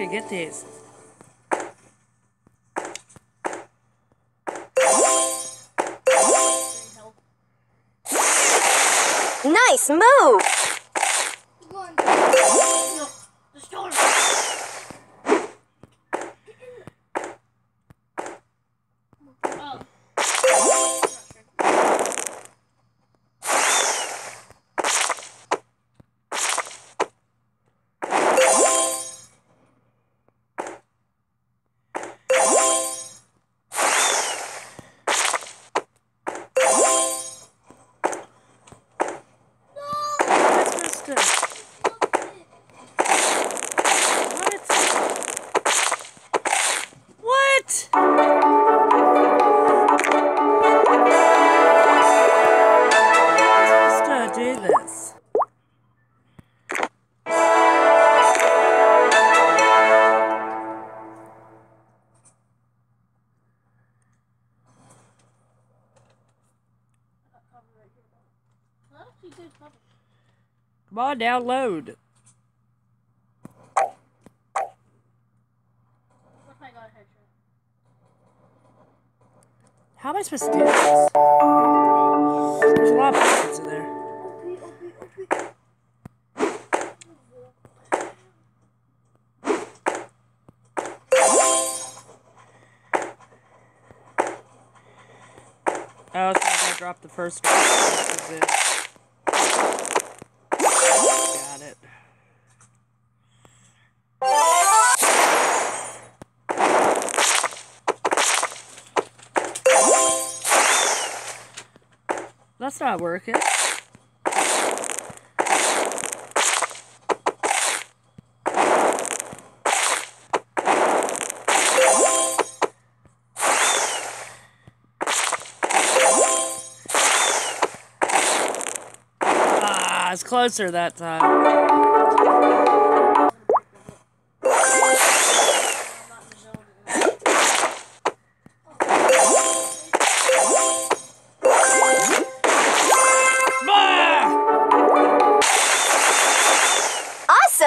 can get these. Nice move! No, the storm. Oh. What? She did cover. Come on, download. How am I supposed to do this? There's a lot of buttons in there. Oh, so I gotta drop the first one. That's not working. Ah, it's closer that time.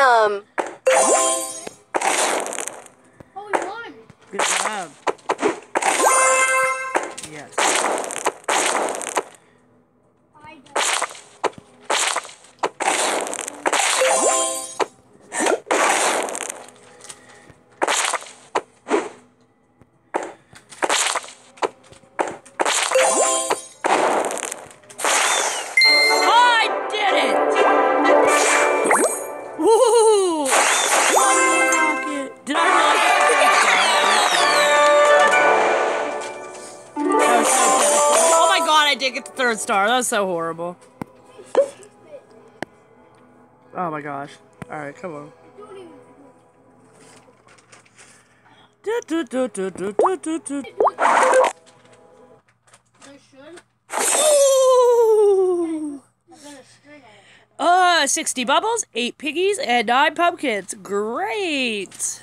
Awesome! Oh, we won! Good job. Yes. I did get the third star. That was so horrible. Oh my gosh. Alright, come on. Do, do, do, do, do, do, do, do. Uh, 60 bubbles, 8 piggies, and 9 pumpkins. Great!